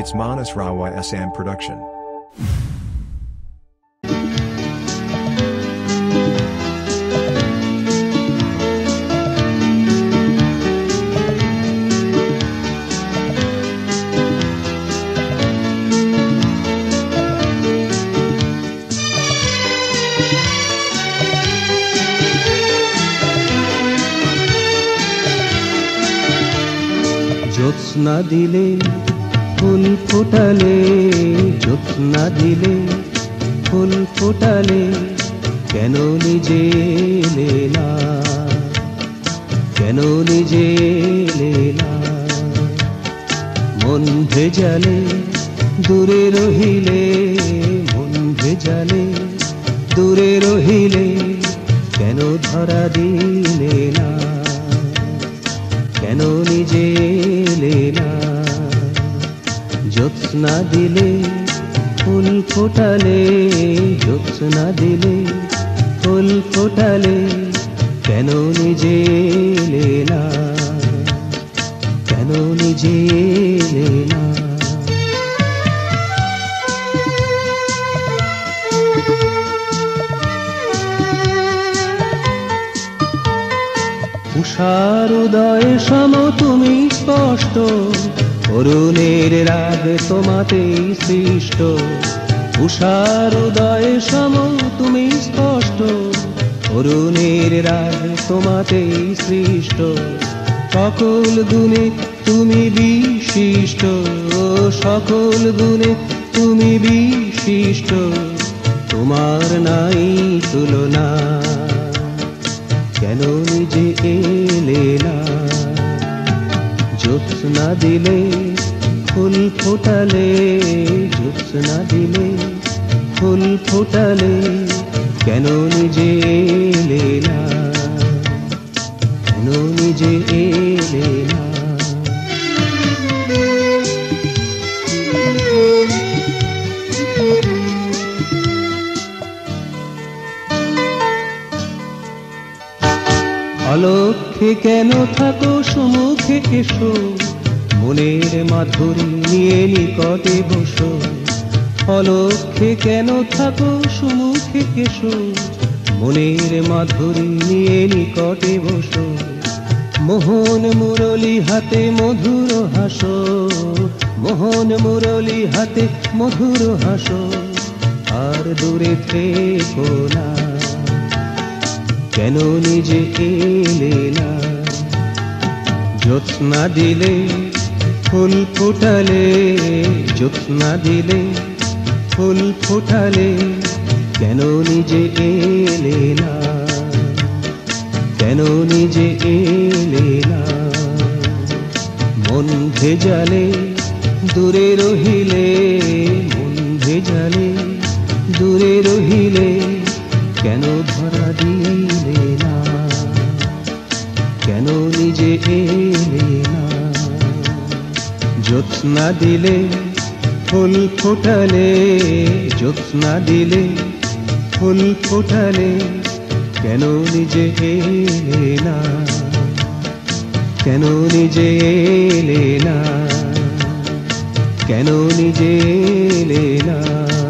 It's Manas Rawa SM production. জ্যোৎস্না দিলে ফুল ফোটালে জ্যোৎস্না দিলে ফুল ফোটালে কেন নিজে লেলা কেন নিজে লেলা মন ভেজালে দূরে রহিলে, মন ভেজালে দূরে রহিলে কেন ধরা দিলে না? কেন নিজে জ্যোৎস্না দিলে, ফুল ফোটালে জ্যোৎস্না দিলে, ফুল ফোটালে কেন নিজে না? কেন নিজে না? উষার উদয় সম তুমি স্পষ্ট অরুণের রাগ তোমাতেই সৃষ্ট। উষার উদয় সম তুমি স্পষ্ট। অরুণের রাগ তোমাতেই সৃষ্ট। সকল গুণে তুমি বিশিষ্ট। সকল গুণে তুমি বিশিষ্ট। তোমার নাই তুলনা। কেন নিজে জ্যোৎস্না দিলে, ফুল ফোটালে জ্যোৎস্না দিলে, ফুল ফোটালে কেন নিজে এলে না? কেন নিজে এলে না? অলক্ষে কেন থাকো সম্মুখে এসো? মনের মাধুরী নিয়ে নিকটে বসো। অলক্ষে কেন থাকো সম্মুখে এসো? মনের মাধুরী নিয়ে নিকটে বসো। মোহন মুরলি হাতে মধুর হাসো। মোহন মুরলি হাতে মধুর হাসো। আর দূরে থেকো না। কেন নিজে এলে না? জ্যোৎস্না দিলে ফুল ফোটালে জ্যোৎস্না দিলে ফুল ফোটালে কেন নিজে এলে না? কেন নিজে এলে না? মন ভেজালে দূরে রহিলে, মন ভেজালে দূরে রহিলে কেন ধরা জ্যোৎস্না দিলে, ফুল ফোটালে জ্যোৎস্না দিলে, ফুল ফোটালে কেন নিজে এলে না? কেন নিজে এলে না? কেন নিজে এলে না?